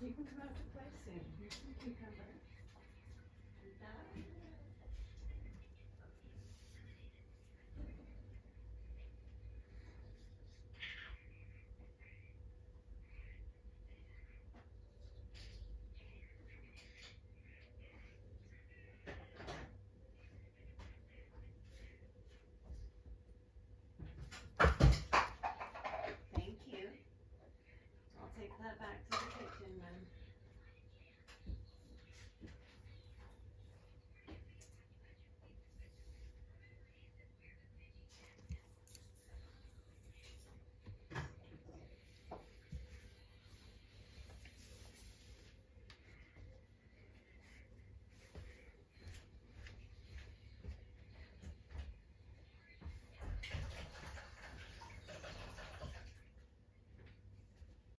You can come out to play soon. Here's some cucumber. And that. Thank you. I'll take that back then.